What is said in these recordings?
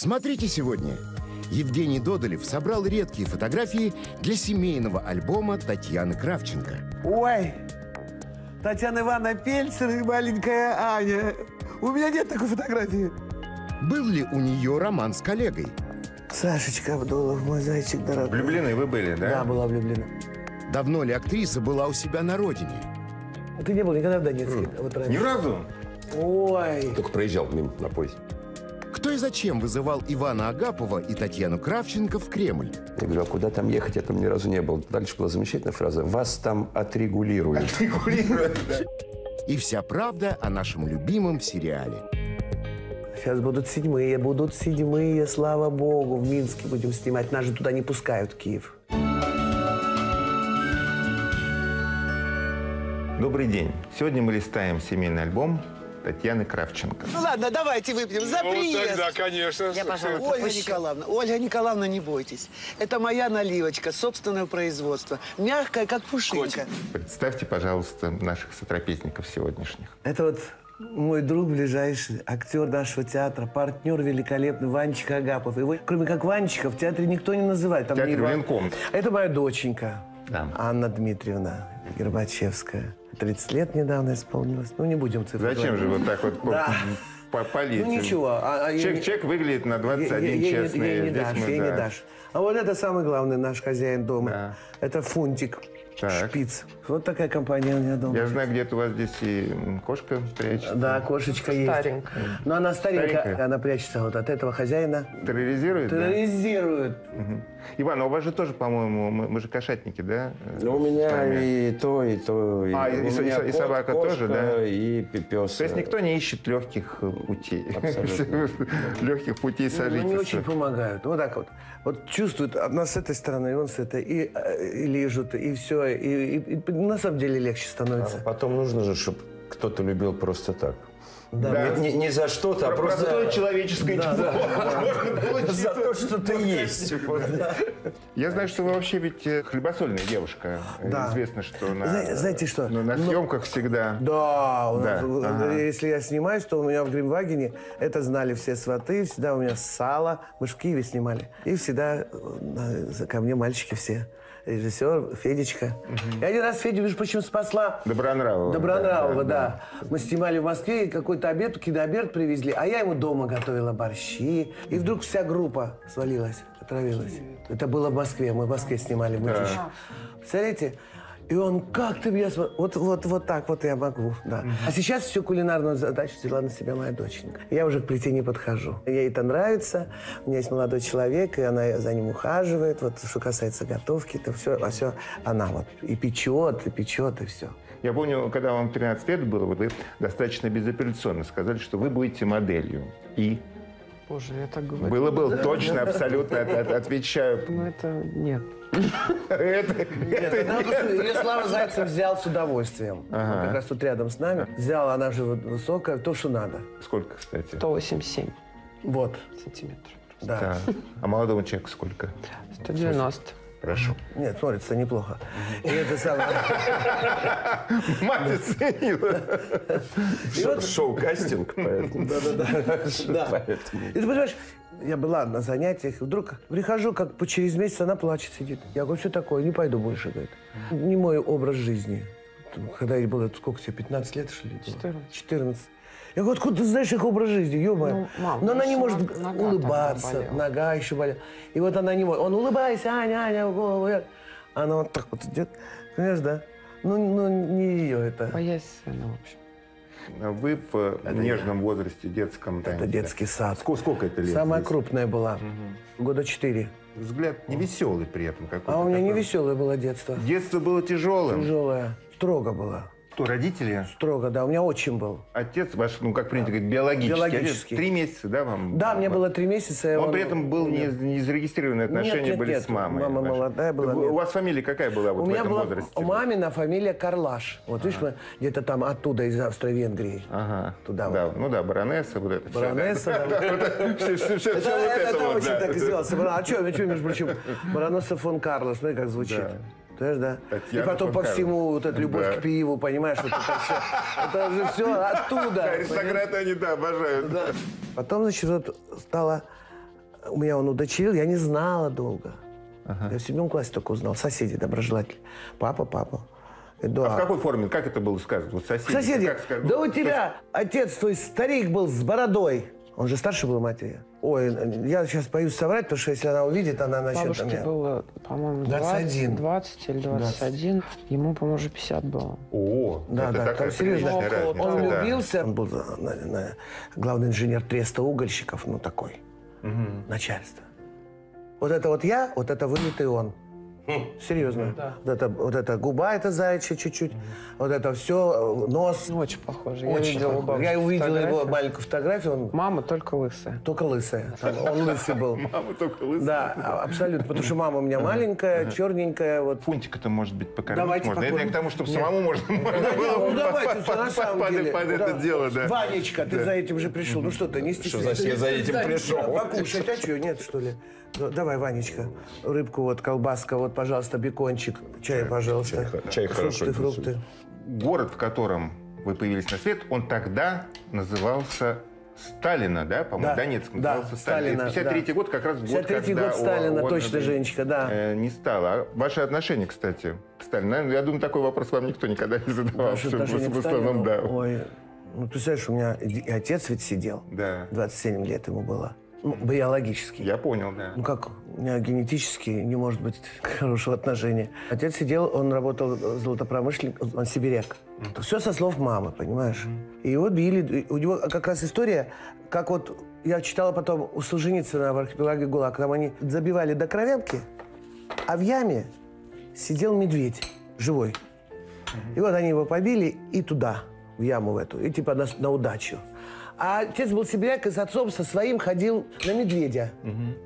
Смотрите сегодня. Евгений Додолев собрал редкие фотографии для семейного альбома Татьяны Кравченко. Ой, Татьяна Ивановна Пельцер и маленькая Аня. У меня нет такой фотографии. Был ли у нее роман с коллегой? Сашечка Абдулов, мой зайчик дорогой. Влюблены вы были, да? Да, была влюблена. Давно ли актриса была у себя на родине? Ты не был никогда в Донецке? Вот Ни раньше. разу? Ой, Только проезжал мимо на поезде. Кто и зачем вызывал Ивана Агапова и Татьяну Кравченко в Кремль? Я говорю, а куда там ехать? Я там ни разу не был. Дальше была замечательная фраза. Вас там отрегулируют. И вся правда о нашем любимом сериале. сейчас будут седьмые, будут седьмые, слава богу. В Минске будем снимать. Нас же туда не пускают, Киев. Добрый день. Сегодня мы листаем семейный альбом Татьяны Кравченко. Ну ладно, давайте выпьем за Ну, приезд. тогда, конечно. Я, пожалуйста, Ольга пущу. Николаевна, Ольга Николаевна, не бойтесь. Это моя наливочка собственного производства. Мягкая, как пушинка. Представьте, пожалуйста, наших сотрапезников сегодняшних. Это вот мой друг ближайший, актер нашего театра, партнер великолепный Ванечка Агапов. Его, кроме как Ванечка, в театре никто не называет. Там театре не Иван-. Это моя доченька, Да. Анна Дмитриевна Горбачевская. 30 лет недавно исполнилось. Ну, не будем цифры Зачем же говорить. вот так вот по- Да. по- полить? Ну, ничего. а- а Человек, не- человек выглядит на 21 Ей- ей- ей- честный. Ей не дашь, ей не да. дашь. А вот это самый главный наш хозяин дома. Да. Это Фунтик. Так. Шпиц. Вот такая компания у меня дома. Я знаю, где-то у вас здесь и кошка прячется. Да, кошечка есть. Старенькая. Но она старенькая, Старенькая. она прячется вот от этого хозяина. Терроризирует, да? Терроризирует. Мгм. Иван, а у вас же тоже, по-моему, мы, мы же кошатники, да? Ну, у меня и то, и то. А, и меня и и кот, собака кошка, тоже, да? И пес. То есть никто не ищет легких э, путей. Абсолютно. Легких путей Ну, Они очень сожительства. помогают. Вот так вот. Вот чувствуют, одна с этой стороны, и он с этой, и, э, и лежат, и все. И, и- и на самом деле легче становится. А Потом нужно же, чтобы кто-то любил просто так. Да. Не, не за что-то, а просто Простое человеческое тепло. за то, что ты есть. Я знаю, что вы вообще ведь э, хлебосольная девушка. Да. Известно, что на, Зна- знаете что? ну, на Ну, съемках всегда. Да, у Да, нас, э, ага. если я снимаюсь, то у меня в Гримвагене это знали все сваты, всегда у меня сало, мы ж в Киеве снимали. И всегда э, ко мне мальчики все. Режиссер Федечка. Я один раз Федю, между прочим, спасла. Добронравова. Добронравова, да, Мы снимали в Москве, и какой-то обед, кинообед привезли, а я ему дома готовила борщи. И вдруг вся группа свалилась, отравилась. Это было в Москве, мы в Москве снимали мытищ. Представляете? И он, как ты меня... Вот, вот, вот так вот я могу, да. А сейчас всю кулинарную задачу взяла на себя моя доченька. Я уже к плите не подхожу. Ей это нравится. У меня есть молодой человек, и она за ним ухаживает. Вот что касается готовки, то все, а все она вот и печет, и печет, и все. Я помню, когда вам 13 лет было, вы достаточно безапелляционно сказали, что вы будете моделью. И Боже, я так говорю. было, было, точно, абсолютно от- от- отвечаю. Ну, это нет. Это- Слава Зайцев взял с удовольствием. Он как раз тут рядом с нами. Взял, она же высокая, то, что надо. Сколько, кстати? 187 Вот, сантиметров. да. Да. А молодому человеку сколько? 190. Прошу. Нет, смотрится неплохо. И это самое... Мать оценила. Шоу-кастинг, поэтому. Да. Поэтому. И ты понимаешь, я была на занятиях, и вдруг прихожу, как по через месяц она плачет, сидит. Я говорю, что такое? Не пойду больше, говорит. Не мой образ жизни. Когда ей было, сколько тебе, 15 лет, что ли? было? 14. 14. Я говорю, откуда ты знаешь их образ жизни, ё Ну, мам, Но она не может нога- улыбаться, нога еще болела. И вот она не может. Он улыбайся, Аня, Аня, голову. вверх». Она вот так вот идет. Понимаешь, да? Ну, ну не ее это. Боясь сына, в общем. Вы в нежном возрасте, детском. Это да, детский сад. Сколько, сколько это лет? Самая здесь? крупная была. Года четыре. Взгляд не веселый при этом какой-то. А у меня не такой. веселое было детство. Детство было тяжелым. Тяжелое. Строго было. Кто, родители? Строго, да. У меня отчим был. Отец ваш, ну, как принято говорить, биологический. Биологический. Отец Три месяца, да, вам? Да, мне было три месяца. и Он при этом был не, Нет. не зарегистрированные отношения нет, были нет. с мамой. Мама вашей. молодая была, У нет. вас фамилия какая была вот У в меня этом была возрасте? у мамина фамилия Карлаш. Вот видишь, мы где-то там оттуда, из Австро-Венгрии. Ага. Туда да, вот. Ну да, баронесса, вот это. Баронесса. Все, Это, очень так извивался. А что, а что, между прочим, Баронесса фон Карлос, смотри, как звучит. Да. Понимаешь, да? Татьяна И потом по всему вот эта любовь Да. к пиву, понимаешь, вот это все. Это же все оттуда. Аристократы они, да, обожают. Да. Потом, значит, вот стала у меня он удочерил, я не знала долго. Я в седьмом классе только узнал. Соседи доброжелатели. Папа, папа. А в какой форме? Как это было сказано? Вот соседи. Соседи, Как сказать? да у тебя отец твой старик был с бородой. Он же старше был матери. Ой, я сейчас боюсь соврать, потому что если она увидит, она начнет... Бабушке меня- было, по-моему, 21. 20, 20 или 21. Ему, по-моему, уже 50 было. О, Да, это да, такая там серьезно. разница, Он да. влюбился, он был на- на- главный инженер треста угольщиков, ну такой, начальство. Вот это вот я, вот это вылитый он. Серьезно. Да. Вот, это, вот это губа, это заячья чуть-чуть. Вот это все, нос. Ну, Очень похоже. я Очень видела у похож. бабушки Я увидела его маленькую фотографию, он Мама только лысая. только лысая. Там Он лысый был. Мама только лысая. Да, а- абсолютно. Потому что мама у меня маленькая, черненькая. Вот. Фунтика-то, может быть, покормить Давайте можно. Это я к тому, чтобы Нет. самому можно, было ну давайте, на самом под- деле. под Да. это дело, да. Ванечка, ты за этим же пришел. Ну что ты, не стесняйся. значит, я за этим пришел? Покушать, а что, нет, что ли? Ну, Давай, Ванечка, рыбку, вот, колбаска, вот, пожалуйста, бекончик, чай, пожалуйста. чай- чай хорошо Фрукты, фрукты. Город, в котором вы появились на свет, он тогда назывался Сталина, да? По-моему, Да, Донецк да, назывался Сталина, 53 да. год как раз год, 53-й когда год Сталина, он, точно, э, Женечка, да. э, не стало. А ваше отношение, кстати, к Сталину? Я думаю, такой вопрос вам никто никогда не задавал. Всё, отношение в к основном, Сталину, да. Ой, ну, представляешь, у меня и отец ведь сидел. Да. 27 лет ему было. Ну, биологически. Я понял, да. Ну как, генетически не может быть хорошего отношения. Отец сидел, он работал золотопромышленник, он сибиряк. Все со слов мамы, понимаешь? И его били. У него как раз история, как вот я читала потом у Солженицына в архипелаге ГУЛАГ, там они забивали до кровянки, а в яме сидел медведь живой. И вот они его побили и туда, в яму в эту, и типа на, на удачу. А отец был сибиряк и с отцом со своим ходил на медведя.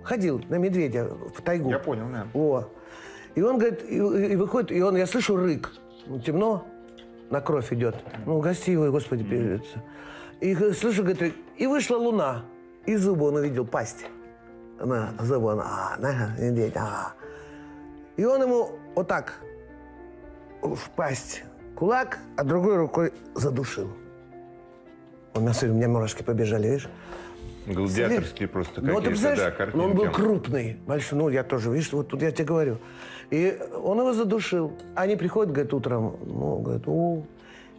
Ходил на медведя в тайгу. Я понял, да. О. И он говорит, и, и выходит, и он, я слышу рык. Ну, темно, на кровь идет. Ну, гости его, господи, передается. И г- слышу, говорит, и вышла луна. И зубы он увидел, пасть. Она, зубы он, а, на, медведь, а. И он ему вот так в пасть кулак, а другой рукой задушил. Самом деле, у меня мурашки побежали, видишь? Гладиаторские просто Ну, вот какие-то, да, представляешь, ну, он был картинки. крупный, большой. Ну, я тоже, видишь, вот тут я тебе говорю. И он его задушил. Они приходят, говорят, утром, ну, говорят, о,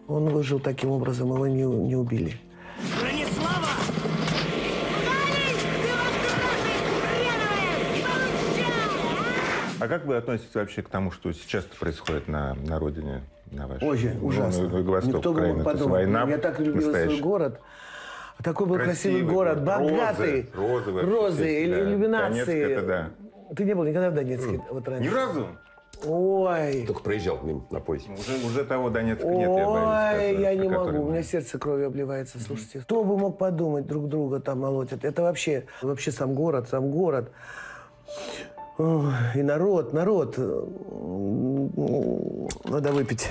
он выжил таким образом, его не, не убили. Бронислава! Вот! Получай! А как вы относитесь вообще к тому, что сейчас происходит на, на родине? На вашей? Очень ужасно. ну, Восток Никто бы То есть подумать. война Я так любил свой настоящая. город. Такой был красивый, Красивый город, город. Розы, богатый. розы Розы, все, или да. иллюминации. Донецк это да. Ты не был никогда в Донецке? Вот раньше? Ни разу? Ой. Только проезжал мимо на поезде. Уже, уже того Донецка нет, я боюсь. Ой, я не могу, у меня сердце кровью обливается. Слушайте, кто бы мог подумать, друг друга там молотят. Это вообще, вообще сам город, сам город. И народ, народ. М, Надо выпить.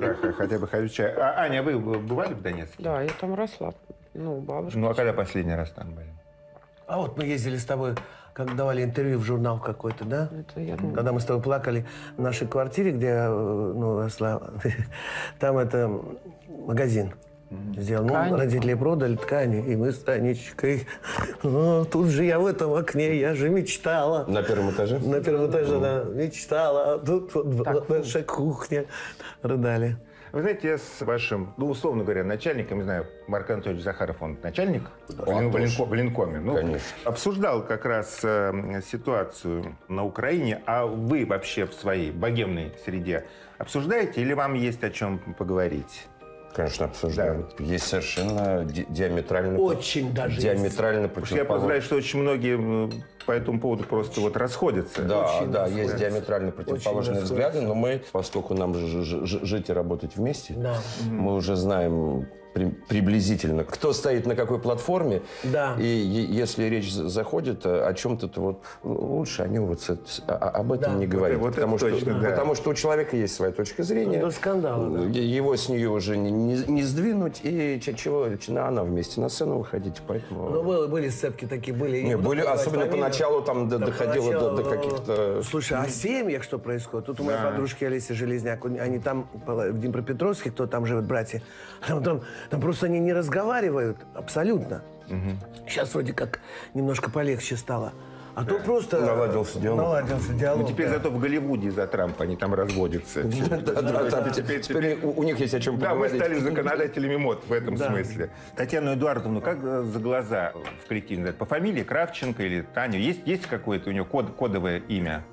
Да, хотя бы хочу чай. А, Аня, вы бывали в Донецке? Да, я там росла. Ну, бабушка. Ну, а когда последний раз там были? А вот мы ездили с тобой, как давали интервью в журнал какой-то, да? Это я думаю. Когда мы с тобой плакали в нашей квартире, где я э, ну, росла, там это магазин сделал. Ну, Ткани. родители продали ткани, и мы с Танечкой. «О, тут же я в этом окне, я же мечтала. На первом этаже? На первом этаже, да, мечтала. А тут вот была наша кухня. Рыдали. Вы знаете, я с вашим, ну, условно говоря, начальником, не знаю, Марк Анатольевич Захаров, он начальник Лин- в Линко- в Линкоме. Ну, Конечно. Обсуждал как раз э, ситуацию на Украине, а вы вообще в своей богемной среде обсуждаете или вам есть о чем поговорить? Конечно, обсуждаем. Есть совершенно ди- диаметрально... Очень даже Диаметрально что я подозреваю, что очень многие по этому поводу просто вот расходятся. Да, Очень да, расходятся. есть диаметрально противоположные Очень взгляды, но мы, поскольку нам ж- ж- ж- жить и работать вместе, Да. мы уже знаем при- приблизительно, кто стоит на какой платформе. Да. И если речь за- заходит о о чем-то, то вот ну, лучше о нем вот об этом Да. не Вот говорить. это потому, что, точно, да. потому что у человека есть своя точка зрения. До скандала, да. Его с нее уже не, не- не сдвинуть. И чего, на она вместе на сцену выходить. Поэтому... Ну, были, были сцепки такие, были. Не, были, особенно фамилию. поначалу там Да, доходило до, до поначалу, каких-то... Слушай, а семьях что происходит? Тут у моей Да. подружки Алисы Железняк, они там, в Днепропетровске, кто там живет, братья, там, там, там просто они не разговаривают, абсолютно. Сейчас вроде как немножко полегче стало. А то просто... Наладился диалог. Наладился диалог. Ну, теперь да. зато в Голливуде из-за Трампа они там разводятся. Теперь, у, них есть о чем Да, мы поговорить. стали законодателями мод в этом смысле. Татьяну Эдуардовну как э, за глаза в коллективе называют? По фамилии Кравченко или Таня? Есть, есть какое-то у нее код, кодовое имя?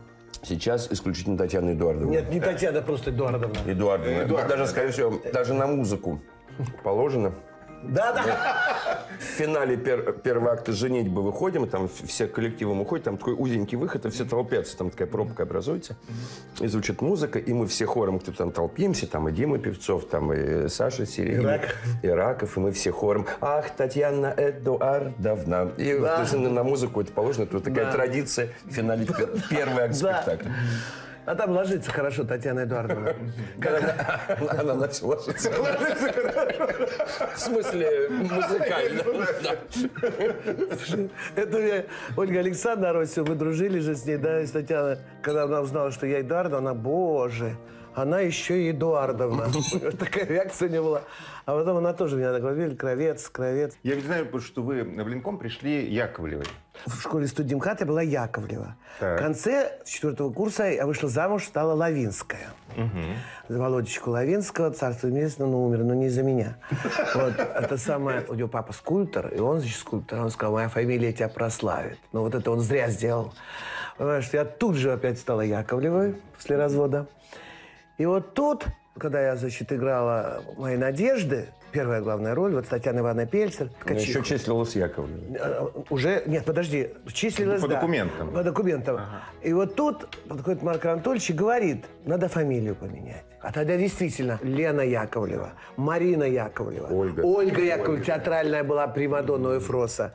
Сейчас исключительно Татьяна Эдуардовна. Нет, не Татьяна, просто Эдуардовна. Эдуардовна. Эдуардовна. Даже, скорее всего, даже на музыку положено. Да, да. В финале пер- первого акта «Женитьбы» выходим, и там все коллективом уходят, там такой узенький выход, и все толпятся, там такая пробка образуется, и звучит музыка, и мы все хором кто там толпимся, там и Дима Певцов, там и Саша Серегин, Раков. и Раков, и мы все хором «Ах, Татьяна Эдуардовна». И есть на, на музыку это положено, это такая Да. традиция в финале пе- первый акт Да. спектакля. А там ложится хорошо Татьяна Эдуардовна. Она, на все ложится. В смысле, музыкально. Это мне Ольга Александровна Росева, мы дружили же с ней, да, и с Татьяной. Когда она узнала, что я Эдуардовна, она, боже, она еще и Эдуардовна. Такая реакция у нее была. А потом она тоже меня наговорила, кровец, кровец. Я ведь знаю, что вы в Ленком пришли Яковлевой. В школе студентка я была Яковлева. Так. В конце четвертого курса я вышла замуж, стала Лавинская. За Володечку Лавинского, царство небесное, но умер, но не из-за меня. Вот, это самое... У него папа скульптор, и он, значит, скульптор. Он сказал, моя фамилия тебя прославит. Но вот это он зря сделал. Понимаешь, я тут же опять стала Яковлевой после развода. И вот тут, когда я, значит, играла «Мои надежды», первая главная роль, вот Татьяна Ивановна Пельцер, Ткачиха. Еще числилась Яковлевна. Э, Уже, нет, подожди, числилось, По да. документам. По документам. И вот тут подходит Марк Анатольевич и говорит, надо фамилию поменять. А тогда действительно Лена Яковлева, Марина Яковлева, Ольга. Ольга Яковлева, театральная была примадонна Эфроса.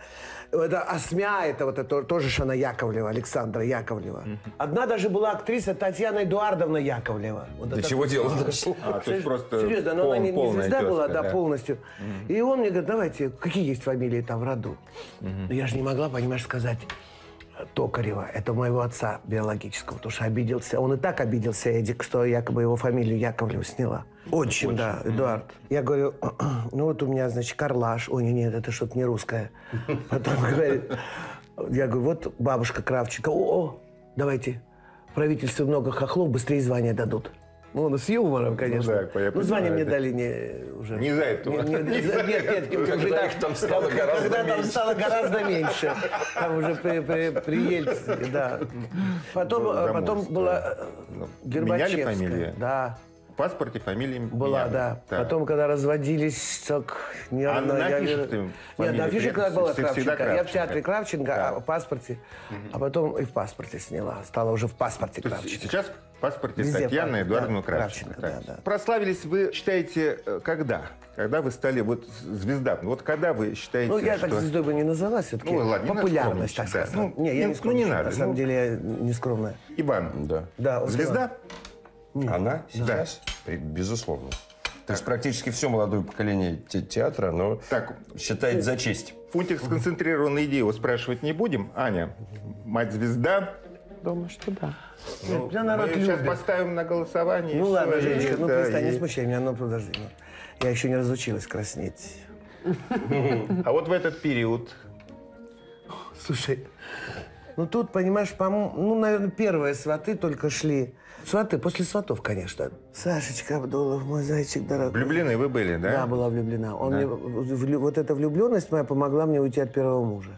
Это Осмя, это вот это тоже ж она Яковлева, Александра Яковлева. Одна даже была актриса Татьяна Эдуардовна Яковлева. Вот До чего дело дошло? А, то есть просто Серьезно, но она не, не звезда была, тезка, да, полностью. И он мне говорит, давайте, какие есть фамилии там в роду? Но я же не могла, понимаешь, сказать Токарева. Это моего отца биологического, потому что обиделся. Он и так обиделся, Эдик, что якобы его фамилию Яковлев сняла. Очень, да, Эдуард. Я говорю, ну вот у меня, значит, Карлаш. Ой, нет, это что-то не русское. Потом говорит, я говорю, вот бабушка Кравченко. О, о, давайте, в правительстве много хохлов, быстрее звания дадут. Ну, он с юмором, конечно. да, я Ну, понимаю, звание мне дали не уже. Не за это. Не- не- не за- Нет, нет, Когда когда- их там стало гораздо когда там меньше. стало гораздо меньше. Там уже при, при, при Ельцине, да. Потом, Ну, э, потом была э, Ну, Гербачевская. меняли фамилию? Да, паспорте фамилия была, меняли. да. Так. Потом, когда разводились, так А нервно. на я афише вер- ты Нет, на афише при- когда была Кравченко. Я в театре Кравченко, а Так. в паспорте. А потом и в паспорте сняла. Стала уже в паспорте То Кравченко. сейчас в паспорте Везде Татьяна паспорт, Эдуардовна да, Кравченко. Кравченко, да, да. Прославились вы, считаете, э, когда? Когда вы стали вот звезда? Ну, Вот когда вы считаете, Ну, я что... так звездой бы не назвала, все-таки. Ну, ладно, не Популярность, так сказать. да. не, я Ну, не ну, не скромничаю. надо, На самом ну. деле я не скромная. Иван, Да. Да, вот звезда? Она сейчас? При- Безусловно. То есть практически все молодое поколение те- театра, но Так. считает за честь. Фунтик сконцентрированной идеи его спрашивать не будем. Аня, мать-звезда. Думаю, что да. Ну, меня народ мы сейчас поставим на голосование. и Ну ладно, Женечка, ну перестань, не и- смущай меня, ну подожди. ну. Я еще не разучилась краснеть. А вот в этот период Слушай, ну тут, понимаешь, по ну, наверное, первые сваты только шли. Сваты, после сватов, конечно. Сашечка Абдулов, мой зайчик дорогой. влюблены вы были, да? Да, была влюблена. Он мне, влю- вот эта влюбленность моя помогла мне уйти от первого мужа.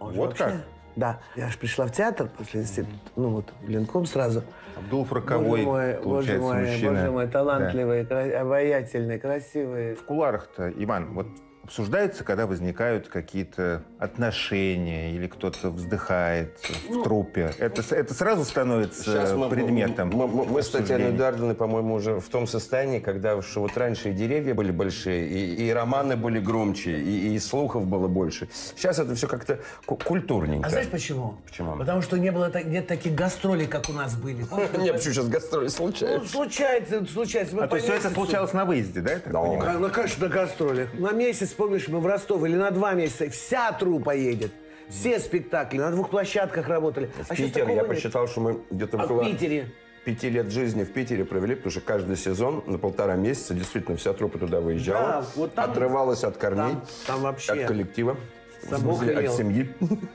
Он Вот как? Да. Я же пришла в театр после института, ну вот, в Ленком сразу. Абдулов роковой, боже мой, боже получается, мой, мужчина. боже мой, Да. талантливый, кра- обаятельный, красивый. В куларах-то, Иван, вот обсуждается, когда возникают какие-то отношения или кто-то вздыхает Ну, в трупе. Это, это сразу становится мы, предметом Мы, мы- мы с Татьяной. Эдуардовной, по-моему, уже в том состоянии, когда что вот раньше и деревья были большие, и, и романы были громче, и, и слухов было больше. Сейчас это все как-то ку- культурненько. А знаешь почему? Почему? Потому что не было, нет таких гастролей, как у нас были. Не, почему сейчас гастроли Ну, случаются? случается, случается. Мы А то есть все это случалось на выезде, да? Да. Ну, конечно, на гастролях. На месяц, помнишь, мы в Ростов или на два месяца, вся трупа едет. Все спектакли, на двух площадках работали. В а Питер, я нет. посчитал, что мы где-то А в около Питере? пяти лет жизни в Питере провели, потому что каждый сезон на полтора месяца действительно вся труппа туда выезжала, Да, вот там- отрывалась от корней, Там- там вообще от коллектива, в смысле, от семьи.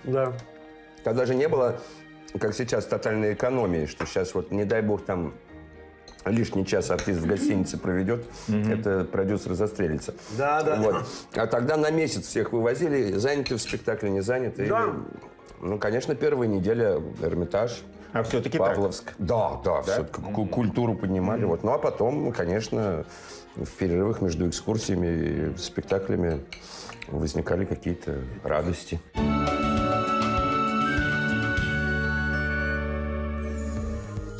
Да. Тогда же не было, как сейчас, тотальной экономии, что сейчас вот, не дай бог, там лишний час артист в гостинице проведет, это продюсер застрелится. Да, да. Вот. А тогда на месяц всех вывозили, заняты в спектакле, не заняты. Да. Или- ну, конечно, первая неделя Эрмитаж. А все-таки так? Павловск. Да, да, все-таки ку- культуру поднимали. Вот. Ну а потом, конечно, в перерывах между экскурсиями и спектаклями возникали какие-то радости.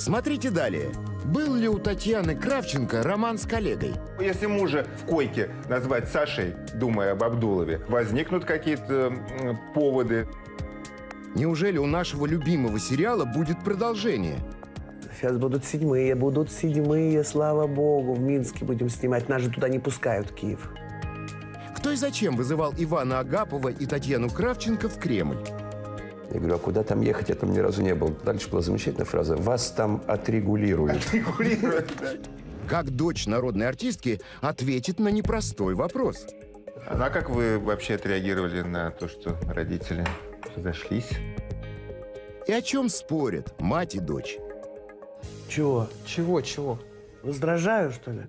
Смотрите далее. Был ли у Татьяны Кравченко роман с коллегой? Если мужа в койке назвать Сашей, думая об Абдулове, возникнут какие-то поводы. Неужели у нашего любимого сериала будет продолжение? Сейчас будут седьмые, будут седьмые, слава богу. В Минске будем снимать. Нас же туда не пускают, в Киев. Кто и зачем вызывал Ивана Агапова и Татьяну Кравченко в Кремль? Я говорю, а куда там ехать? Я там ни разу не был. Дальше была замечательная фраза. Вас там отрегулируют. Как дочь народной артистки ответит на непростой вопрос? А как вы вообще отреагировали на то, что родители разошлись? И о чем спорят мать и дочь? Чего? Чего, чего? Раздражаю, что ли?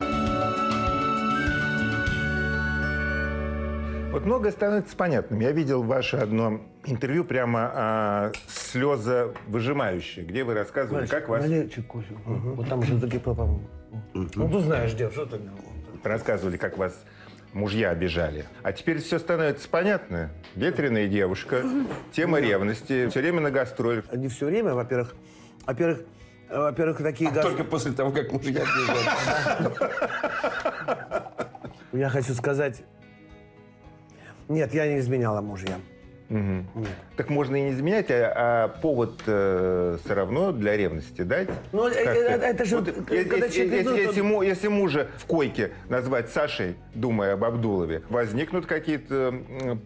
Вот многое становится понятным. Я видел ваше одно интервью прямо а, слезовыжимающее, где вы рассказывали, как вас Налей чуть кофе. Вот там уже закипело, по-моему. Ну, ты знаешь, где, что ты рассказывали, как вас мужья обижали. А теперь все становится понятно. Ветреная девушка, тема ревности, все время на гастролях. Не все время, во-первых. Во-первых, во-первых, такие газ- Только после того, как мужья бежали. Я хочу сказать... Нет, я не изменяла мужьям. Так можно и не изменять, а, а повод э, все равно для ревности дать. Ну, э, э, это же Вот, е- когда е- человек если, идет, если он- му- если мужа в койке назвать Сашей, думая об Абдулове, возникнут какие-то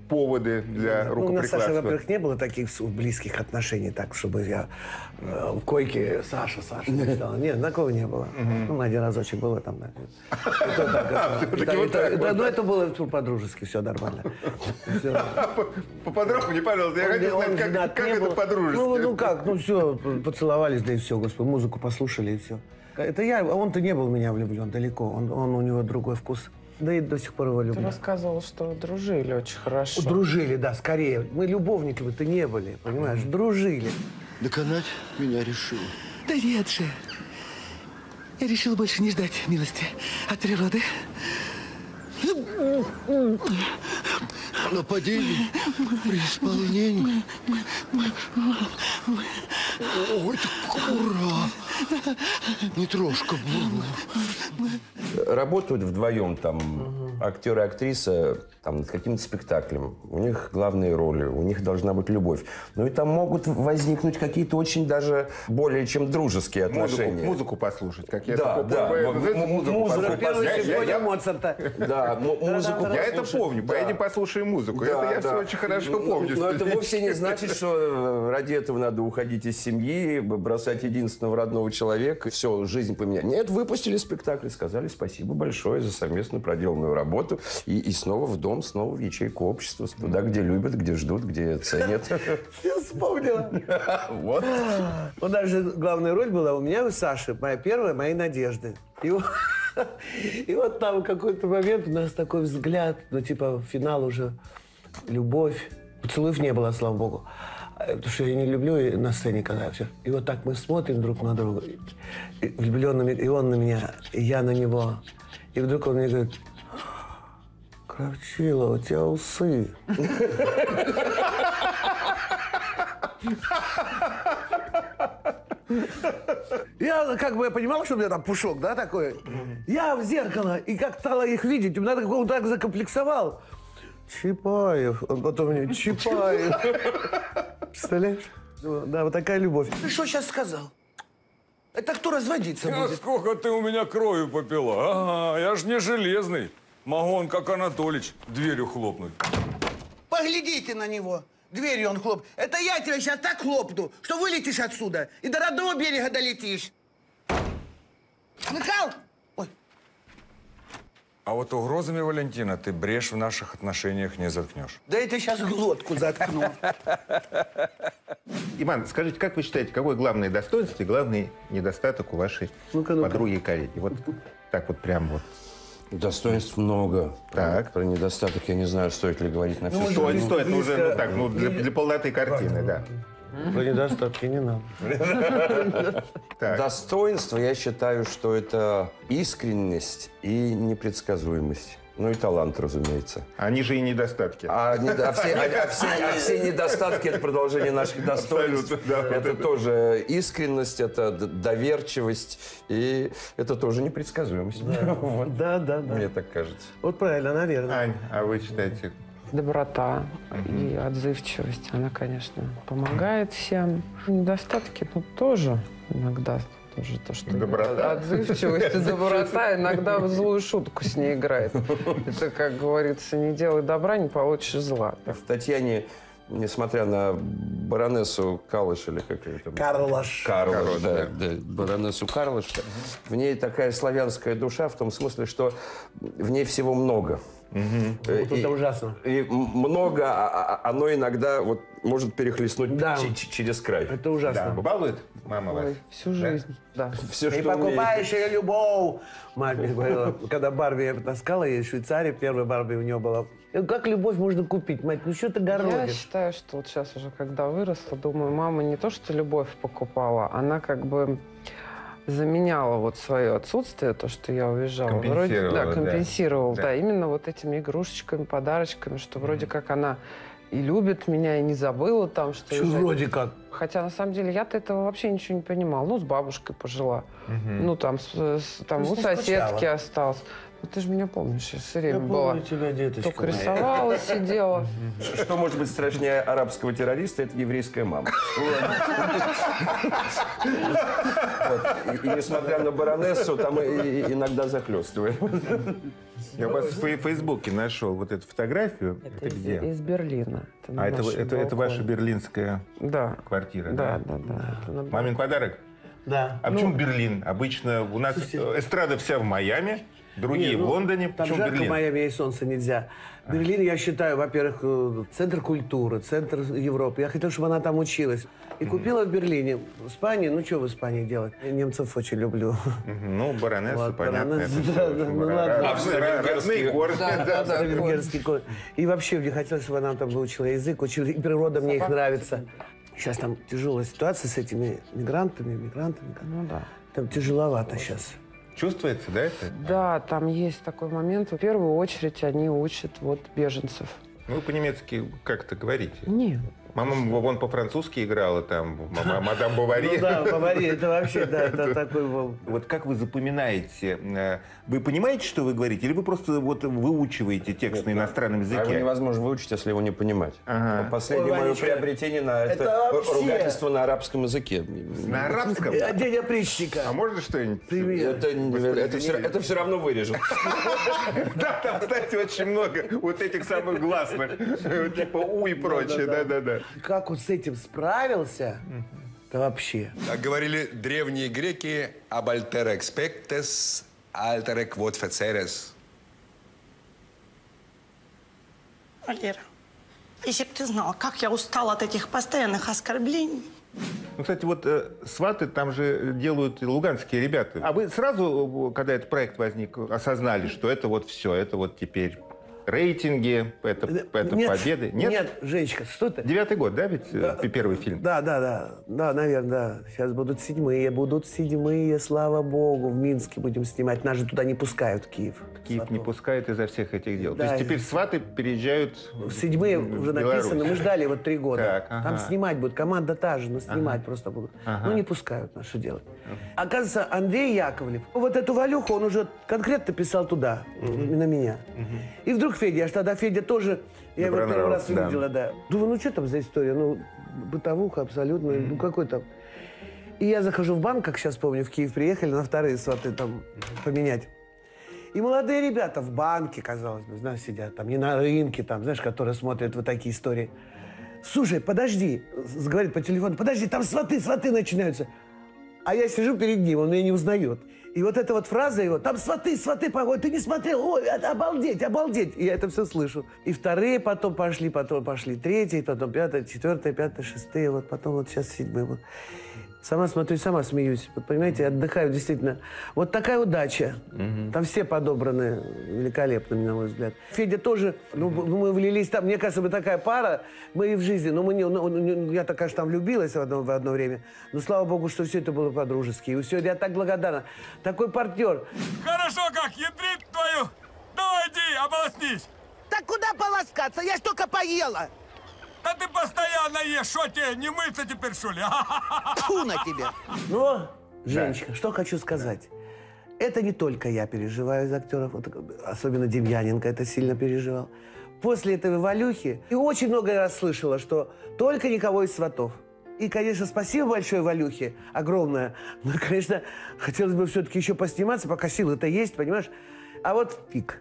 поводы для Ну, у нас с Сашей, рукоприкладства? во-первых, не было таких близких отношений, так, чтобы я э, в койке Саша, Саша. Нет, такого не было. Ну, один разочек было там. да. Ну, это было по-дружески, все нормально. Всё. Поподробнее, пожалуйста, я Он- хочу знать, как, как не это по-дружески. Ну, ну как, ну все, поцеловались, да и все, господи, музыку послушали и все. Это я, а он-то не был в меня влюблен далеко, он, он у него другой вкус. Да и до сих пор его Ты люблю. рассказывал, что дружили очень хорошо. Дружили, да, скорее. Мы любовниками-то не были, понимаешь, дружили. Доконать меня решил. Да нет же. Я решил больше не ждать милости от природы. Нападение при исполнении. Ой, так ура! Не трошка было. Работают вдвоем там актер и актриса там, над каким-то спектаклем. У них главные роли, у них должна быть любовь. Ну и там могут возникнуть какие-то очень даже более чем дружеские Музыку, отношения. музыку послушать, как я Да, это да, м- музыку музыку симфония я- Моцарта. Да, му- музыку Я это помню, поедем послушаем музыку. Это я все очень хорошо Ну, помню. Но это что- вовсе не значит, что э, ради этого надо уходить из семьи, бросать единственного родного человека, все, жизнь поменять. Нет, выпустили спектакль, сказали спасибо большое за совместно проделанную работу. И, и снова в дом, снова в ячейку общества, туда, где любят, где ждут, где ценят. Я вспомнила. Вот. Вот даже главная роль была у меня у Саши, моя первая, мои надежды. И вот, и вот там в какой-то момент у нас такой взгляд, ну типа финал уже, любовь. Поцелуев не было, слава богу. А, Потому что я не люблю на сцене, когда все. И вот так мы смотрим друг на друга, и влюбленными, и он на меня, и я на него. И вдруг он мне говорит, Кравчила, у тебя усы. Я как бы я понимал, что у меня там пушок, да, такой. Я в зеркало, и как стало их видеть, у меня так, он так закомплексовал. Чапаев. Он потом мне, Чапаев. Представляешь? Ну, Да, вот такая любовь. Ты что сейчас сказал? Это кто разводиться А будет? сколько ты у меня кровью попила? Ага, я ж не железный. Могу он, как Анатолич, дверью хлопнуть. Поглядите на него. Дверью он хлоп. Это я тебя сейчас так хлопну, что вылетишь отсюда и до родного берега долетишь. Слыхал? Ой, А вот угрозами, Валентина, ты брешь в наших отношениях не заткнешь. да это сейчас глотку заткну. Иван, скажите, как вы считаете, какое главное достоинство и главный недостаток у вашей ну-ка. подруги и коллеги? Вот так вот прям вот. Достоинств много. Так. Про недостаток я не знаю, стоит ли говорить на все. Стоит, быть, стоит, ну, уже, ну так, ну, для, для полноты картины, да. Про недостатки не надо. Достоинство, я считаю, что это искренность и непредсказуемость. Ну и талант, разумеется. Они же и недостатки. А, не- а все, а- а все- а все недостатки – это продолжение наших достоинств. Да, вот это, это. тоже искренность, это доверчивость, и это тоже непредсказуемость. Вот. Да, да, да. Мне так кажется. Вот правильно, наверное. Ань, а вы считаете? Доброта и отзывчивость, она, конечно, помогает всем. Недостатки, ну, тоже иногда тоже то, что Доброта? отзывчивость и доброта иногда в злую шутку с ней играет. Это, как говорится, не делай добра, не получишь зла. В Татьяне, несмотря на баронессу Калыш, или как ее там? Карлаш. Карлыш, Карлыш, да, да. да, баронессу Карлыш. В ней такая славянская душа в том смысле, что в ней всего много. Э, Вот и- это ужасно. И много, а- а- оно иногда вот может перехлестнуть Да. ч- ч- через край. Это Да. ужасно. Балует мама вас? Всю жизнь, да. Все, И умеет. покупающая любовь. Мать мне говорила, когда Барби я таскала, ей в Швейцарии, первая Барби у нее была. «Ну, Как любовь можно купить, мать? Ну что ты Я городишь? считаю, что вот сейчас уже, когда выросла, думаю, мама не то, что любовь покупала, она как бы заменяла вот свое отсутствие, то, что я уезжала. Компенсировала, да, да. компенсировала, да. Да. именно вот этими игрушечками, подарочками, что вроде как она и любит меня, и не забыла там, что... Уезжать. вроде как? Хотя, на самом деле, я-то этого вообще ничего не понимала. Ну, с бабушкой пожила. Ну, там, с- с- там у соседки скучала. осталась. Ну, ты же меня помнишь, я все время Я была. помню тебя, деточка. Только рисовала, сидела. Что может быть страшнее арабского террориста, это еврейская мама. И, несмотря на баронессу, там иногда захлестывает. Я у вас в фей- Фейсбуке нашел вот эту фотографию. Это, где? из Берлина. А это, ваша берлинская квартира, Да, да? да, да. Мамин подарок? Да. А почему Берлин? Обычно у нас эстрада вся в Майами, другие Не, в ну, Лондоне. Там Почему жарко в Берлин? Майами и солнца нельзя. Берлин, я считаю, во-первых, э, центр культуры, центр Европы. Я хотел, чтобы она там училась. И купила в Берлине. В Испании, ну что в Испании делать? Я немцев очень люблю. Ну, баронесса, Вот, понятно. да, да, ну ладно. А? Родные корни. Да, да, да. Венгерский код. И вообще, мне хотелось, чтобы она там выучила язык, учила, и природа мне их нравится. Сейчас там тяжелая ситуация с этими мигрантами, мигрантами. Ну да. Там тяжеловато сейчас. Чувствуется, да, это? Да, там есть такой момент. В первую очередь они учат вот беженцев. Ну, вы по-немецки как-то говорите. Нет. Мама вон по-французски играла там, мадам Бавари. Ну да, Бавари, это вообще, да, это такой был. Вот как вы запоминаете? э, Вы понимаете, что вы говорите, или вы просто вот выучиваете текст на иностранном А его языке? невозможно выучить, если его не понимать. Ага. Последнее мое приобретение на это, ругательство на арабском языке. На арабском? А день опричника. А можно что-нибудь? Привет. Это, это, все, это все равно вырежут. Да, там, кстати, очень много вот этих самых гласных, э, типа у и прочее, да-да-да. Как он с этим справился, это вообще. Так говорили древние греки об альтер экспектес, альтер квот фецерес. Валера, если бы ты знал, как я устала от этих постоянных оскорблений. Ну, кстати, вот э, сваты там же делают и луганские ребята. А вы сразу, э, когда этот проект возник, осознали, что это вот все, это вот теперь рейтинги, это, это Нет, победы? Нет, Женечка, что ты? Девятый год, да, ведь э, первый фильм? Да, да, да, да, наверное, да. Сейчас будут седьмые, будут седьмые, слава богу. В Минске будем снимать. Нас же туда не пускают, в Киев. Киев не пускает из-за всех этих дел. Да, То есть теперь сваты переезжают В седьмые в уже Беларусь. написано, мы ждали вот три года. Так, Там ага. снимать будут, команда та же, но снимать просто будут. Ага. Ну, не пускают нас, что делать. Оказывается, Андрей Яковлев, вот эту Валюху он уже конкретно писал туда, на меня. И вдруг Федя, аж тогда Федя тоже, я его первый раз Добронравов, да. увидела, да. Думаю, ну что там за история? Ну, бытовуха абсолютно, ну какой там. И я захожу в банк, как сейчас помню, в Киев приехали на вторые сваты там поменять. И молодые ребята в банке, казалось бы, знаешь, сидят там, не на рынке, там, знаешь, которые смотрят вот такие истории. Слушай, подожди, говорит по телефону, подожди, там сваты, сваты начинаются. А я сижу перед ним, он меня не узнает. И вот эта вот фраза его, там сваты, сваты погоди, ты не смотрел, ой, это обалдеть, обалдеть. И я это все слышу. И вторые потом пошли, потом пошли третьи, потом пятые, четвертые, пятые, шестые, вот потом вот сейчас седьмые. Вот. Сама смотрю, сама смеюсь. Вот понимаете, отдыхаю действительно. Вот такая удача. Там все подобраны великолепными, на мой взгляд. Федя тоже, ну, ну, мы влились там, мне кажется, мы такая пара, мы и в жизни, ну, мы не, ну, ну, я-то, конечно, там влюбилась в одно, в одно время, но слава богу, что все это было по-дружески. И все, я так благодарна. Такой партнер. Хорошо как, ядрит твою! Давай иди, ополоснись! Так куда полоскаться? Я ж только поела. Да ты постоянно ешь, что тебе, не мыться теперь, что ли? Фу на тебя. Но, Женечка, что хочу сказать. Это не только я переживаю из актеров, вот, особенно Демьяненко это сильно переживал. После этой Валюхи, и очень много раз слышала, что только никого из сватов. И, конечно, спасибо большое Валюхе, огромное. Но, конечно, хотелось бы все-таки еще посниматься, пока силы-то есть, понимаешь? А вот пик.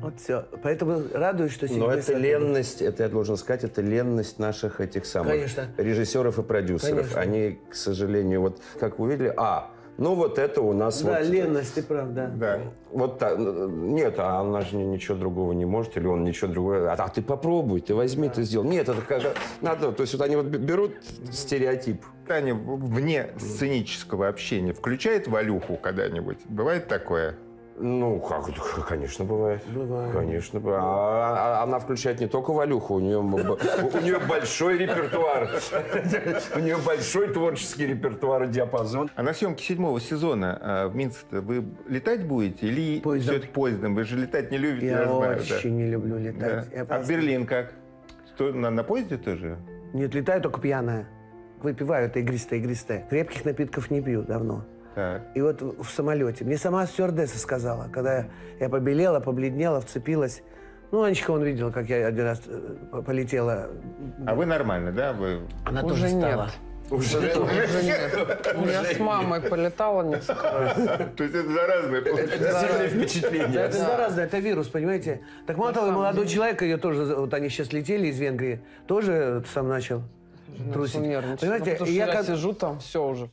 Вот все. Поэтому радуюсь, что Но это ленность, это я должен сказать, это ленность наших этих самых Конечно. режиссеров и продюсеров. Конечно. Они, к сожалению, вот как вы увидели, а, ну вот это у нас Да, вот... ленность, ты прав, да. Да. Вот так. Нет, а она же ничего другого не может, или он ничего другого. А, а ты попробуй, ты возьми, ты сделай. Нет, это как надо. То есть вот они вот берут стереотип. Таня вне сценического общения включает Валюху когда-нибудь? Бывает такое? Ну, как, конечно, бывает. Бывает. Конечно, бывает. А, а- она включает не только Валюху, у нее, у нее большой репертуар. У нее большой творческий репертуар и диапазон. А на съемке седьмого сезона а, в Минск вы летать будете или все-таки поездом? Вы же летать не любите, я, Я знаю. да. очень не люблю летать. Да. Я А в Берлин как? Что, на, на поезде тоже? Нет, летаю только пьяная. Выпиваю это игристое, игристое. Крепких напитков не пью давно. Так. И вот в самолете. Мне сама стюардесса сказала, когда я, побелела, побледнела, вцепилась. Ну, Анечка, он видел, как я один раз э, полетела. А вы нормально, да? Вы... Она Уже тоже стала. нет. Уже, Уже нет. Я с мамой полетала несколько раз. То есть это заразное получается. Да, это заразно, это вирус, понимаете? Так мало того, молодой человек, ее тоже, вот они сейчас летели из Венгрии, тоже сам начал трусить. Понимаете, Ну, что я сижу там, все уже.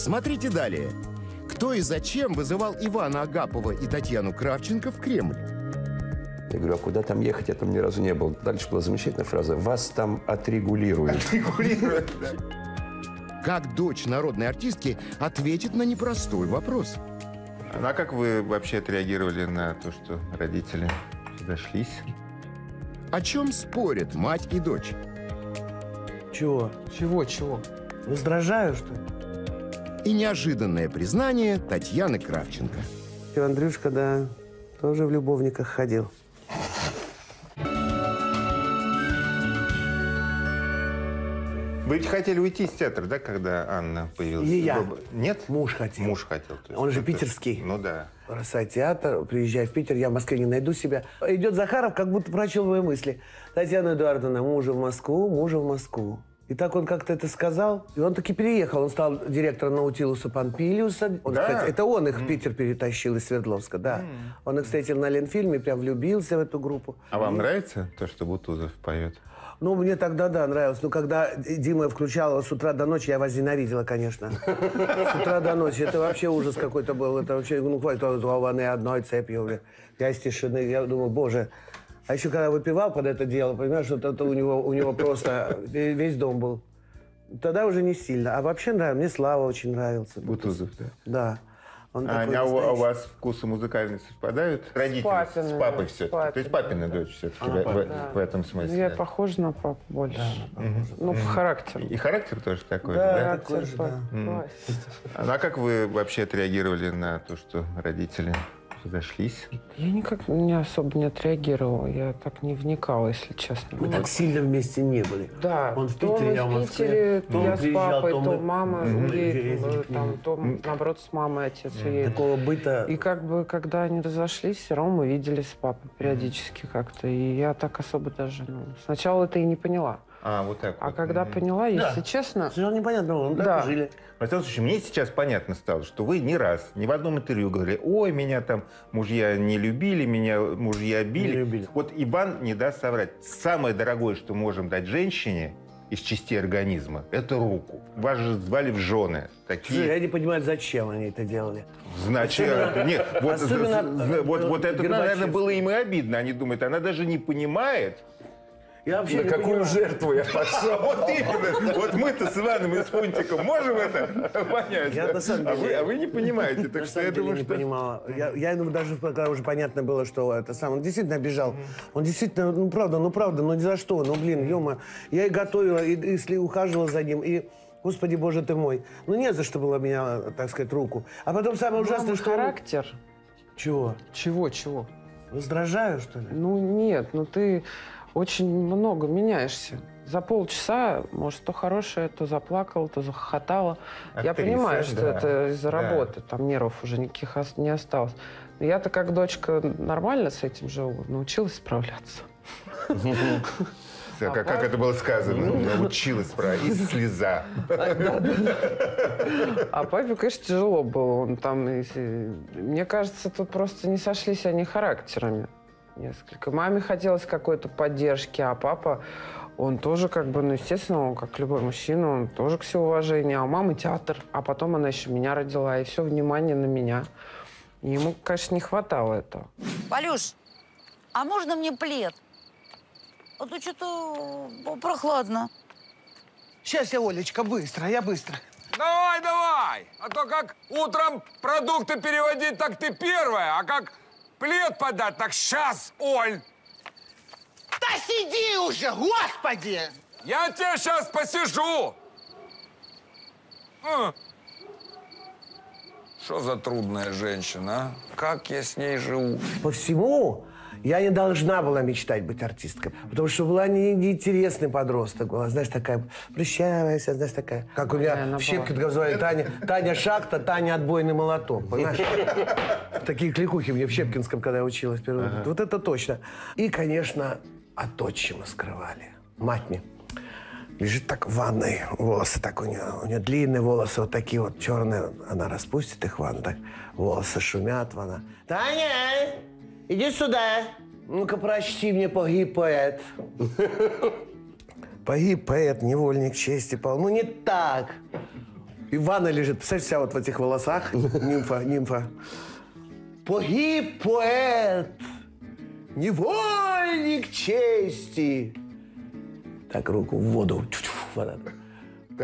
Смотрите далее. Кто и зачем вызывал Ивана Агапова и Татьяну Кравченко в Кремль? Я говорю, а куда там ехать? Я там ни разу не был. Дальше была замечательная фраза. Вас там отрегулируют. Как дочь народной артистки ответит на непростой вопрос? Ну, а как вы вообще отреагировали на то, что родители зашлись? О чем спорят мать и дочь? Чего? Чего, чего? Раздражаю, что ли? И неожиданное признание Татьяны Кравченко. И Андрюшка, да, тоже в любовниках ходил. Вы ведь хотели уйти из театра, да, когда Анна появилась? Не я. Нет? Муж хотел. Муж хотел. то есть Он же это- питерский. Ну да. Бросай театр, приезжай в Питер, я в Москве не найду себя. Идет Захаров, как будто прочел мои мысли. Татьяна Эдуардовна, мужа в Москву, мужа в Москву. И так он как-то это сказал. И он таки переехал. Он стал директором Наутилуса Помпилиуса. Он, Да? кстати, это он их в Питер перетащил из Свердловска, да. Он их встретил на Ленфильме, прям влюбился в эту группу. А вам нравится то, что Бутузов поет? Ну, мне тогда, да, нравилось. Ну, когда Дима включала с утра до ночи, я вас ненавидела, конечно. С утра до ночи. Это вообще ужас какой-то был. Это вообще, ну, хватит, званы одной цепью. Я из тишины, я думаю, боже. А еще когда выпивал под это дело, понимаешь, что это у него, у него просто ве- весь дом был. Тогда уже не сильно. А вообще, да, мне Слава очень нравился. Бутузов, да. Да. Он А, такой а у, а у вас вкусы музыкальные совпадают? Родители с папой с все-таки. папиной, То есть папина дочь все-таки в, папа, в- да. в этом смысле. Я да. похожа на папу больше. Ну, по характеру. И характер тоже такой, Да, да? Характер такой же, да. класть. А как вы вообще отреагировали на то, что родители разошлись? Я никак не особо не отреагировала. Я так не вникала, если честно. Мы так сильно вместе не были. Да, Он в то Питере, мы я в в Москве. То он я с папой, то то, мы- мама уедет, там, нему. то, наоборот, с мамой отец уедет. Такого быта... И как бы, когда они разошлись, все равно мы виделись с папой периодически как-то. И я так особо даже, ну, сначала это и не поняла. А, вот так А вот. когда Мгм. поняла, если честно, Совершенно непонятно, он так Да. и жили. Во всяком случае, мне сейчас понятно стало, что вы не раз, ни в одном интервью говорили, ой, меня там мужья не любили, меня мужья били. Не любили. Вот Иван не даст соврать. Самое дорогое, что можем дать женщине, из частей организма – это руку. Вас же звали в жены. Слушай, я Такие, не понимаю, зачем они это делали. значит, Особенно- нет, вот, особенно, з- вот, вот это, наверное, было им и обидно. Они думают, она даже не понимает, Я вообще На не какую понимаю. жертву я пошел? Вот именно. Вот мы-то с Иваном и с Фунтиком можем это понять. Я на самом а, деле- вы, а вы не понимаете. Так На что самом я деле думаю, не что... понимала. Я, я ну, даже когда уже понятно было, что это сам, он действительно обижал. Он действительно, ну правда, ну правда, ну ни за что, ну блин, ё Я и готовила, и, и ухаживала за ним, и Господи боже ты мой. Ну не за что было меня, так сказать, руку. А потом самое ужасное, Мама что... он- характер. Чего? Чего, чего? Раздражаю, что ли? Ну нет, ну ты очень много меняешься. За полчаса, может, то хорошее, то заплакала, то захохотала. Я понимаю, что да. это из-за Да. работы, там нервов уже никаких не осталось. Но я-то как дочка нормально с этим живу, научилась справляться. Как, как это было сказано? Научилась про и слеза. А папе, конечно, тяжело было. Он там, мне кажется, тут просто не сошлись они характерами несколько. Маме хотелось какой-то поддержки, а папа, он тоже как бы, ну, естественно, он, как любой мужчина, он тоже к всеуважению. А у мамы театр, а потом она еще меня родила, и все внимание на меня. И ему, конечно, не хватало этого. Полюш, а можно мне плед? А то что-то прохладно. Сейчас я, Олечка, быстро, я быстро. Давай, давай! А то как утром продукты переводить, так ты первая, а как плед подать, так сейчас, Оль! Да сиди уже, господи! Я тебе сейчас посижу! А. Что за трудная женщина, а? Как я с ней живу? По всему я не должна была мечтать быть артисткой, потому что была не- неинтересный подросток. Была, знаешь, такая прыщавая, знаешь, такая. Как у меня она в Щепке называли Таня, Таня Шахта, Таня Отбойный молоток. Понимаешь? Такие кликухи мне в Щепкинском, когда я училась год. Вот это точно. И, конечно, от отчима скрывали. Мать мне. Лежит так в ванной, волосы так у нее, у нее длинные волосы, вот такие вот черные. Она распустит их в ванну, так волосы шумят, она. Таня, иди сюда. Ну-ка, прочти мне, погиб поэт. Погиб поэт, невольник чести пал. Ну, не так. И ванна лежит, представляешь, вся вот в этих волосах. Нимфа, нимфа. Погиб поэт, невольник чести. Так, руку в воду. Тьфу-тьфу, вода.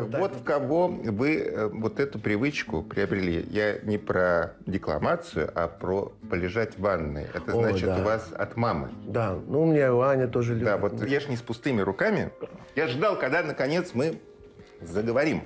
Вот в кого вы э, вот эту привычку приобрели. Я не про декламацию, а про полежать в ванной. Это О, значит да. у вас от мамы. Да, ну у меня Аня тоже любит. Да, вот я ж не с пустыми руками. Я ждал, когда наконец мы заговорим.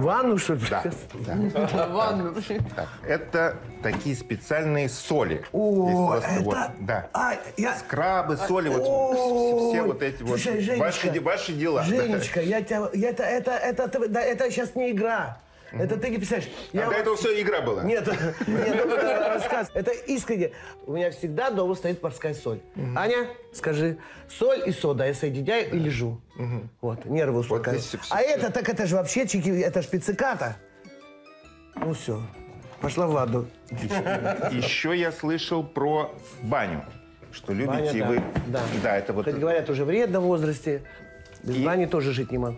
Ванну, что ли? Да. да. Ванну. Так, это такие специальные соли. О, Здесь просто это- вот, да. А, я... Скрабы, соли, вот все вот эти вот слушай, Женечка, ваши, де- ваши дела. Женечка, я тебя, я это, это, это, это, да, это сейчас не игра. Это ты не представляешь. А до этого все игра была. Нет, нет, это рассказ. Это искренне. У меня всегда дома стоит морская соль. Аня, скажи, соль и сода я соединяю и лежу. Вот, нервы успокаиваю. а это, так это же вообще чики, это ж пицциката. Ну все, пошла в ладу. Еще я слышал про баню, что любите Баня, да, вы. да. да, это вот. Хоть говорят, уже вредно в возрасте. Без И- бани тоже жить не могу.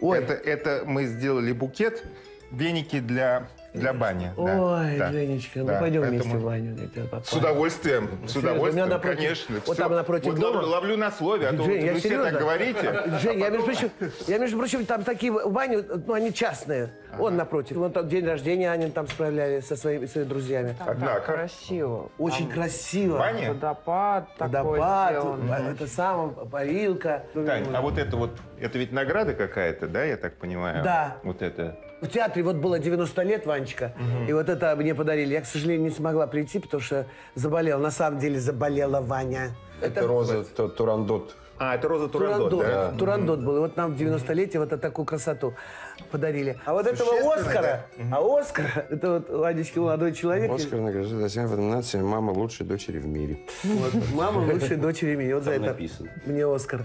Ой, Это, это мы сделали букет, веники для, для бани. ой, да. Женечка, ну Да, пойдем поэтому вместе в баню. С удовольствием, с Серьезно, у меня удовольствием, напротив- конечно. вот Всё. там напротив Вот дома- ловлю, ловлю на слове, а то Жень, вы все так говорите. Жень, я, между прочим, я, между прочим, там такие бани, ну, они частные. Он напротив. Вот там день рождения Анин там справляли со своими, своими друзьями. Однако, Красиво. Очень Там красиво. Баня? Водопад такой Водопад, сделан. а, это самое, парилка. Тань, а вот это вот, это ведь награда какая-то, да, я так понимаю? Да. Вот это. В театре вот было 90 лет, Ванечка, и вот это мне подарили. Я, к сожалению, не смогла прийти, потому что заболела. На самом деле заболела Ваня. Это роза, то турандот. А, это Роза Турандот, Турандот, да? Турандот был. И вот нам в 90-летие вот такую красоту подарили. А вот этого Оскара, а Оскар, это вот Ванечка молодой человек. Оскар награждает за в номинации «Мама лучшей дочери в мире». Вот, мама лучшей дочери меня. Вот за Там это написано. мне Оскар.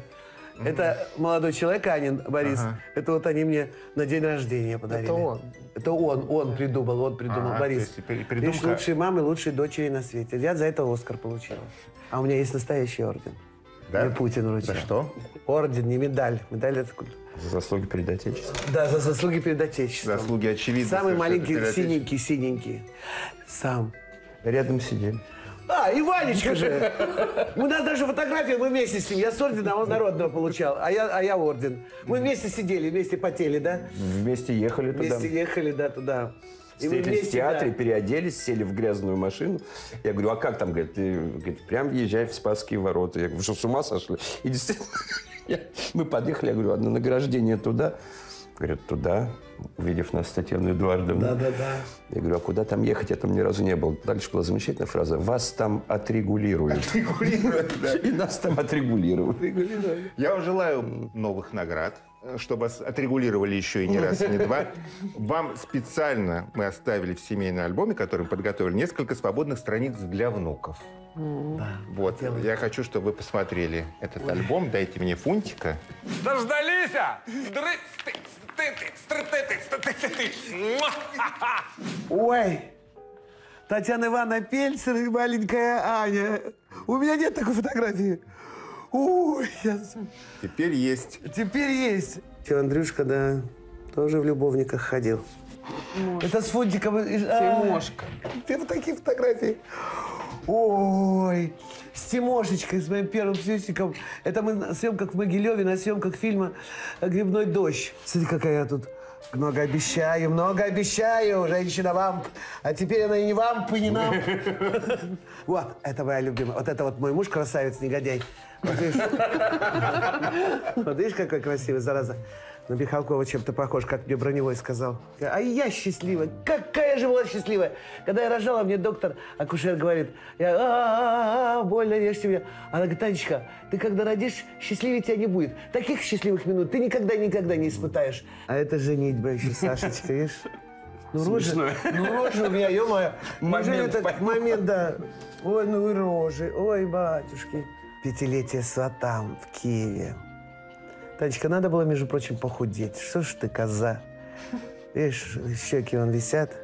Это молодой человек, Анин Борис. Это вот они мне на день рождения подарили. Это он. Это он, он придумал, он придумал, Ага, Борис. есть Видишь, лучшей мамы, лучшей дочери на свете. Я за это Оскар получила. А у меня есть настоящий орден. Да? Мне Путин вручил. За что? Орден, не медаль. Медаль это... куда? За заслуги перед Отечеством. Да, за заслуги перед Отечеством. Заслуги очевидны. Самый маленький, синенький, синенький. Сам. Рядом сидели. А, и Ванечка же. У нас даже фотография, мы вместе с ним. Я с ордена, он народного получал, а я, а я орден. Мы вместе сидели, вместе потели, да? Вместе ехали туда. Вместе ехали, да, туда. И Встретились в театре, да. переоделись, сели в грязную машину. Я говорю, а как там? Говорит, ты говорит, прям въезжай в Спасские ворота. Я говорю, вы что, с ума сошли? И действительно, мы подъехали, я говорю, а на награждение туда? Говорят, туда, увидев нас с Татьяной Эдуардовной. Да-да-да. Я говорю, а куда там ехать? Я там ни разу не был. Дальше была замечательная фраза. Вас там отрегулируют. И нас там отрегулируют. Я вам желаю новых наград, Э, чтобы отрегулировали еще и не раз, и не два. Вам специально мы оставили в семейном альбоме, который мы подготовили, несколько свободных страниц для внуков. Да, вот, делаем. я хочу, чтобы вы посмотрели этот Ой. альбом. Дайте мне фунтика. Дождались! Дры... Ой, Татьяна Ивановна Пельцер и маленькая Аня. У меня нет такой фотографии. Ой, сейчас. Теперь есть. Теперь есть. Че, Андрюшка, да, тоже в любовниках ходил. Это с фунтиком. из- а, Тимошка. Ты вот такие фотографии. Ой, с Тимошечкой, с моим первым псюсиком. Это мы на съемках в Могилеве, на съемках фильма «Грибной дождь». Смотри, какая я тут. Много обещаю, много обещаю, женщина вамп. А теперь она и не вамп, и не нам. Вот, это моя любимая. Вот это вот мой муж красавец, негодяй. Вот видишь, какой красивый, зараза. На Михалкова чем-то похож, как мне Броневой сказал. А я счастливая. Какая же была счастливая. Когда я рожала, мне доктор, акушер говорит, я, «А-а-а, больно, режьте меня. Она говорит, Танечка, ты когда родишь, счастливее тебя не будет. Таких счастливых минут ты никогда-никогда не испытаешь. А это женитьба еще, Сашечка, видишь? Ну, рожа, ну, рожа у меня, ё-моё. Момент этот момент, да. Ой, ну и рожи, ой, батюшки. Пятилетие сватам в Киеве. Танечка, надо было, между прочим, похудеть. Что ж ты, коза? Видишь, щеки вон висят.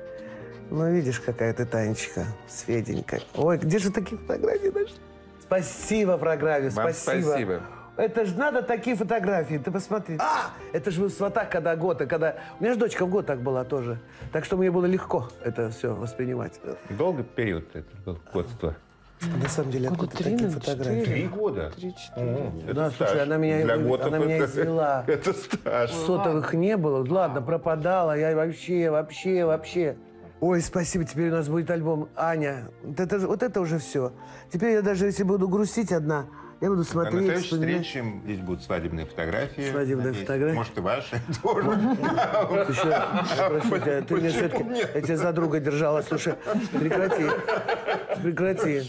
Ну, видишь, какая ты, Танечка, светенькая. Ой, где же такие фотографии нашли? Спасибо программе, Вам спасибо. спасибо. Это же надо такие фотографии, ты посмотри. А, это же мы в сватах, когда Гота, когда... У меня же дочка в Готах была тоже. Так что мне было легко это все воспринимать. Долгий период это был годство. На самом деле, Года откуда три, такие фотографии? Три года. Три-четыре. Да, стаж. слушай, она меня, Для готов она меня извела. Это стаж. Сотовых не было. Ладно, пропадала. Я вообще, вообще, вообще. Ой, спасибо, теперь у нас будет альбом «Аня». Вот это, вот это уже все. Теперь я даже, если буду грустить одна, я буду А на смотреть, следующей вспоминать. встрече здесь будут свадебные фотографии. Свадебные надеюсь. фотографии. Может, и ваши тоже. Прошу тебя, ты мне все-таки... Я тебя за друга держала. Слушай, прекрати. Прекрати.